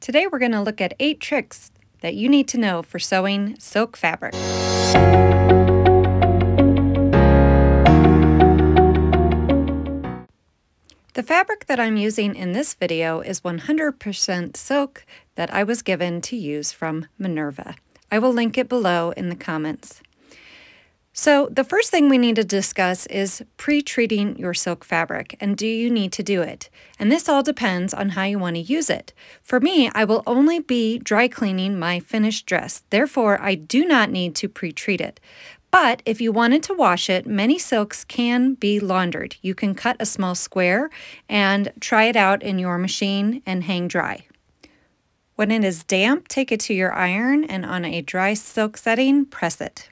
Today we're going to look at eight tricks that you need to know for sewing silk fabric. The fabric that I'm using in this video is 100% silk that I was given to use from Minerva. I will link it below in the comments. So the first thing we need to discuss is pre-treating your silk fabric and do you need to do it? And this all depends on how you want to use it. For me, I will only be dry cleaning my finished dress. Therefore, I do not need to pre-treat it. But if you wanted to wash it, many silks can be laundered. You can cut a small square and try it out in your machine and hang dry. When it is damp, take it to your iron and on a dry silk setting, press it.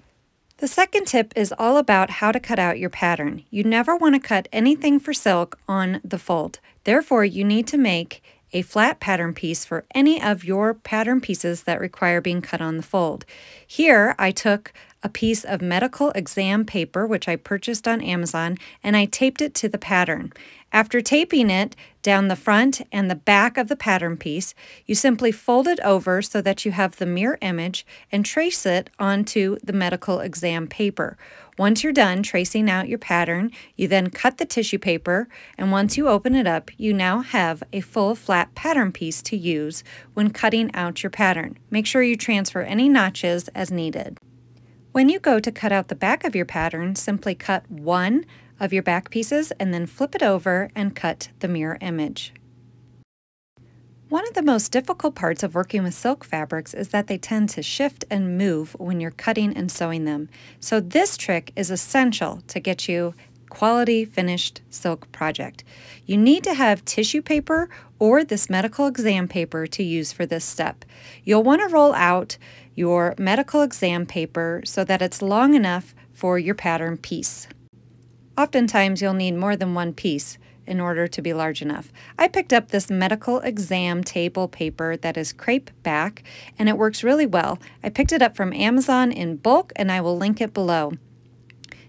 The second tip is all about how to cut out your pattern. You never want to cut anything for silk on the fold. Therefore, you need to make a flat pattern piece for any of your pattern pieces that require being cut on the fold. Here, I took a piece of medical exam paper, which I purchased on Amazon, and I taped it to the pattern. After taping it down the front and the back of the pattern piece, you simply fold it over so that you have the mirror image and trace it onto the medical exam paper. Once you're done tracing out your pattern, you then cut the tissue paper, and once you open it up, you now have a full flat pattern piece to use when cutting out your pattern. Make sure you transfer any notches as needed. When you go to cut out the back of your pattern, simply cut one of your back pieces and then flip it over and cut the mirror image. One of the most difficult parts of working with silk fabrics is that they tend to shift and move when you're cutting and sewing them. So this trick is essential to get you quality finished silk project. You need to have tissue paper or this medical exam paper to use for this step. You'll want to roll out your medical exam paper so that it's long enough for your pattern piece. Oftentimes you'll need more than one piece in order to be large enough. I picked up this medical exam table paper that is crepe back and it works really well. I picked it up from Amazon in bulk and I will link it below.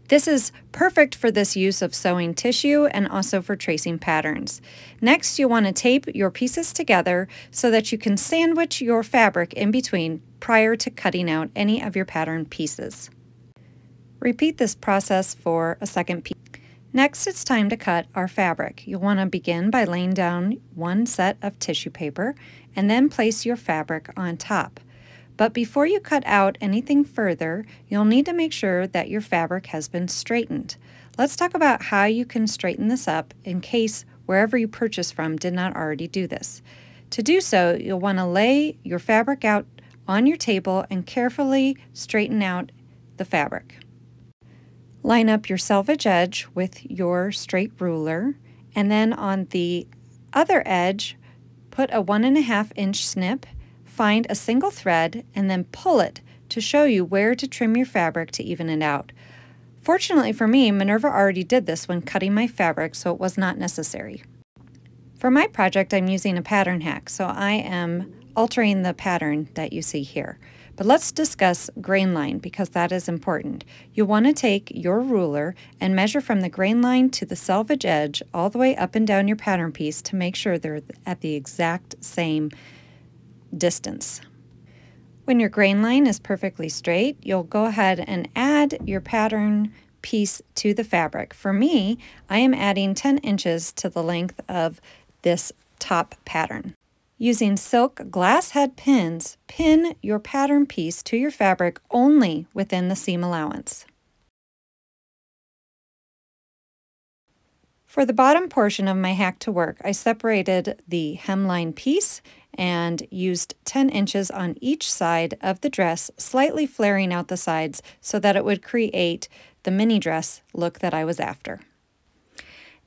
This is perfect for this use of sewing tissue and also for tracing patterns. Next, you want to tape your pieces together so that you can sandwich your fabric in between prior to cutting out any of your pattern pieces. Repeat this process for a second piece. Next, it's time to cut our fabric. You'll want to begin by laying down one set of tissue paper and then place your fabric on top. But before you cut out anything further, you'll need to make sure that your fabric has been straightened. Let's talk about how you can straighten this up in case wherever you purchase from did not already do this. To do so, you'll want to lay your fabric out on your table and carefully straighten out the fabric. Line up your selvage edge with your straight ruler, and then on the other edge, put a one and a half inch snip, find a single thread, and then pull it to show you where to trim your fabric to even it out. Fortunately for me, Minerva already did this when cutting my fabric, so it was not necessary. For my project, I'm using a pattern hack, so I am altering the pattern that you see here. But let's discuss grain line because that is important. You want to take your ruler and measure from the grain line to the selvage edge all the way up and down your pattern piece to make sure they're at the exact same distance. When your grain line is perfectly straight, you'll go ahead and add your pattern piece to the fabric. For me, I am adding 10 inches to the length of this top pattern. Using silk glass head pins, pin your pattern piece to your fabric only within the seam allowance. For the bottom portion of my hack to work, I separated the hemline piece and used 10 inches on each side of the dress, slightly flaring out the sides so that it would create the mini dress look that I was after.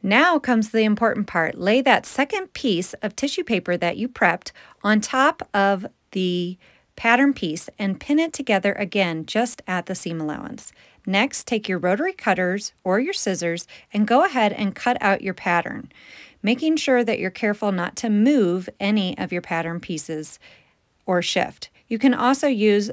Now comes the important part. Lay that second piece of tissue paper that you prepped on top of the pattern piece and pin it together again just at the seam allowance. Next, take your rotary cutters or your scissors and go ahead and cut out your pattern, making sure that you're careful not to move any of your pattern pieces or shift. You can also use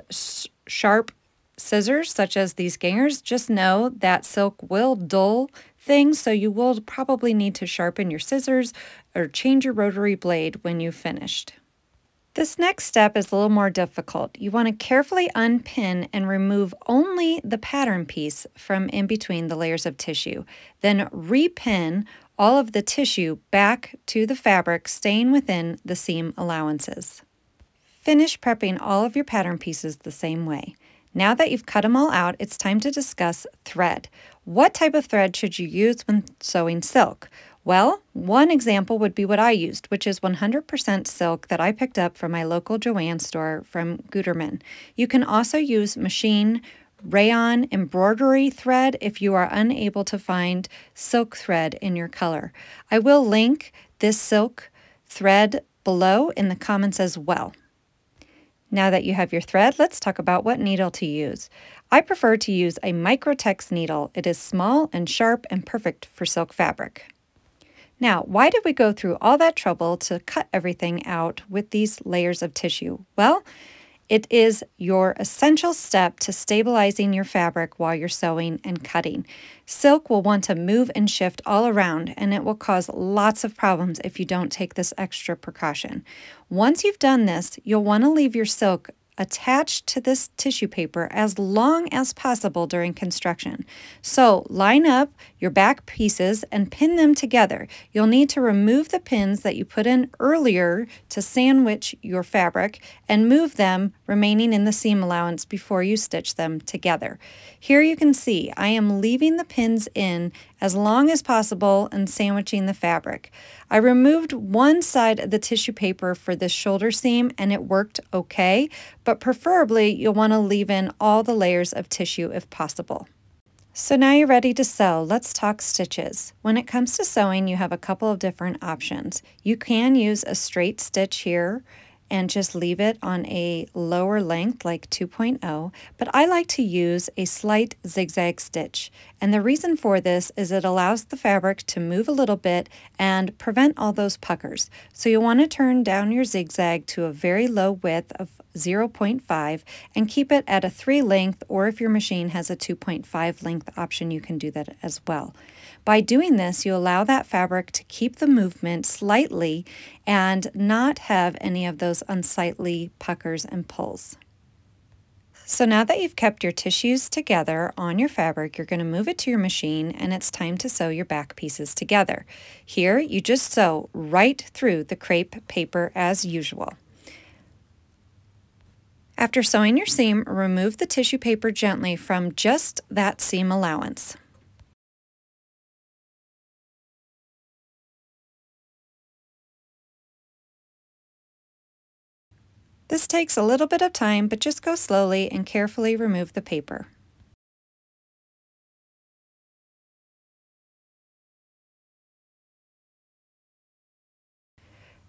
sharp scissors such as these Ginghers. Just know that silk will dull things, so you will probably need to sharpen your scissors or change your rotary blade when you've finished. This next step is a little more difficult. You want to carefully unpin and remove only the pattern piece from in between the layers of tissue. Then repin all of the tissue back to the fabric, staying within the seam allowances. Finish prepping all of your pattern pieces the same way. Now that you've cut them all out, it's time to discuss thread. What type of thread should you use when sewing silk? Well, one example would be what I used, which is 100% silk that I picked up from my local Joann store from Gütermann. You can also use machine rayon embroidery thread if you are unable to find silk thread in your color. I will link this silk thread below in the comments as well. Now that you have your thread, let's talk about what needle to use. I prefer to use a Microtex needle. It is small and sharp and perfect for silk fabric. Now, why did we go through all that trouble to cut everything out with these layers of tissue? Well, it is your essential step to stabilizing your fabric while you're sewing and cutting. Silk will want to move and shift all around, and it will cause lots of problems if you don't take this extra precaution. Once you've done this, you'll want to leave your silk attached to this tissue paper as long as possible during construction. So line up your back pieces and pin them together. You'll need to remove the pins that you put in earlier to sandwich your fabric and move them remaining in the seam allowance before you stitch them together. Here you can see I am leaving the pins in as long as possible and sandwiching the fabric. I removed one side of the tissue paper for this shoulder seam and it worked okay, but preferably you'll want to leave in all the layers of tissue if possible. So now you're ready to sew. Let's talk stitches. When it comes to sewing, you have a couple of different options. You can use a straight stitch here and just leave it on a lower length like 2.0, but I like to use a slight zigzag stitch. And the reason for this is it allows the fabric to move a little bit and prevent all those puckers. So you'll want to turn down your zigzag to a very low width of 0.5 and keep it at a 3 length or if your machine has a 2.5 length option you can do that as well. By doing this you allow that fabric to keep the movement slightly and not have any of those unsightly puckers and pulls. So now that you've kept your tissues together on your fabric, you're going to move it to your machine and it's time to sew your back pieces together. Here, you just sew right through the crepe paper as usual. After sewing your seam, remove the tissue paper gently from just that seam allowance. This takes a little bit of time, but just go slowly and carefully remove the paper.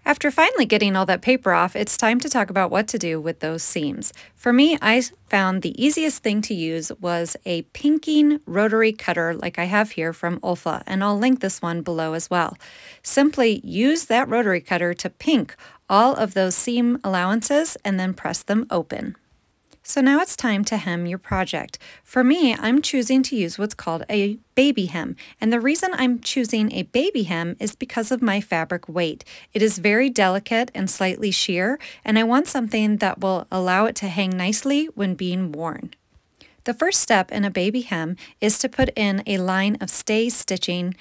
After finally getting all that paper off, it's time to talk about what to do with those seams. For me, I found the easiest thing to use was a pinking rotary cutter like I have here from Olfa, and I'll link this one below as well. Simply use that rotary cutter to pink all of those seam allowances and then press them open. So now it's time to hem your project. For me, I'm choosing to use what's called a baby hem. And the reason I'm choosing a baby hem is because of my fabric weight. It is very delicate and slightly sheer, and I want something that will allow it to hang nicely when being worn. The first step in a baby hem is to put in a line of stay stitching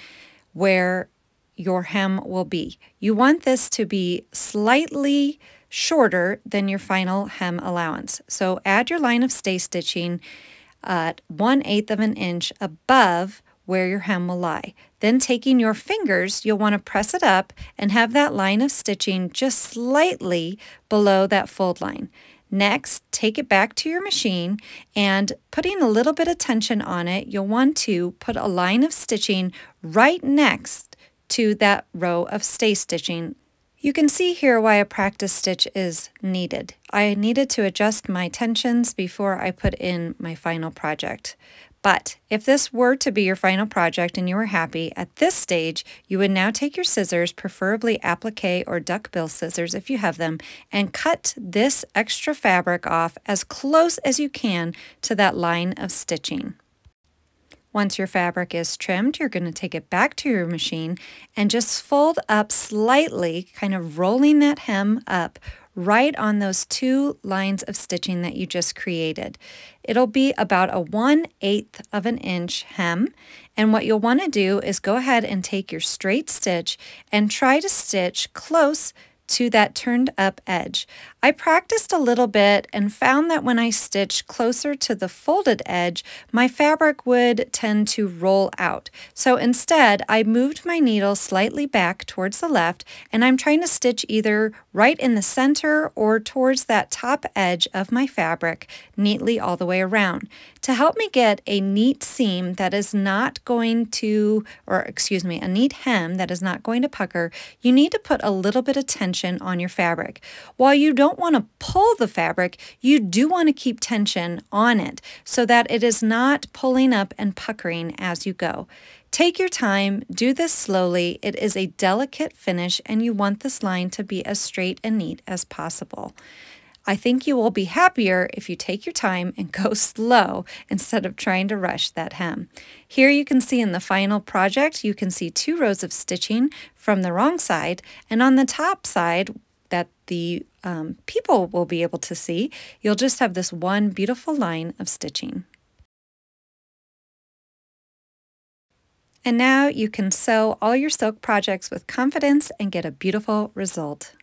where your hem will be. You want this to be slightly shorter than your final hem allowance. So add your line of stay stitching at 1 8th of an inch above where your hem will lie. Then taking your fingers, you'll want to press it up and have that line of stitching just slightly below that fold line. Next, take it back to your machine and putting a little bit of tension on it, you'll want to put a line of stitching right next to that row of stay stitching you can see here why a practice stitch is needed. I needed to adjust my tensions before I put in my final project. But if this were to be your final project and you were happy, at this stage, you would now take your scissors, preferably applique or duckbill scissors if you have them, and cut this extra fabric off as close as you can to that line of stitching. Once your fabric is trimmed, you're going to take it back to your machine and just fold up slightly, kind of rolling that hem up right on those two lines of stitching that you just created. It'll be about a 1 8th of an inch hem and what you'll want to do is go ahead and take your straight stitch and try to stitch close to that turned up edge. I practiced a little bit and found that when I stitched closer to the folded edge, my fabric would tend to roll out. So instead, I moved my needle slightly back towards the left, and I'm trying to stitch either right in the center or towards that top edge of my fabric neatly all the way around. To help me get a neat seam that is not going to, or excuse me, a neat hem that is not going to pucker, you need to put a little bit of tension on your fabric. While you don't want to pull the fabric, you do want to keep tension on it so that it is not pulling up and puckering as you go. Take your time, do this slowly. It is a delicate finish and you want this line to be as straight and neat as possible. I think you will be happier if you take your time and go slow instead of trying to rush that hem. Here you can see in the final project, you can see two rows of stitching from the wrong side, and on the top side that the um, people will be able to see, you'll just have this one beautiful line of stitching. And now you can sew all your silk projects with confidence and get a beautiful result.